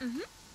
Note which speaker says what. Speaker 1: Mm-hmm.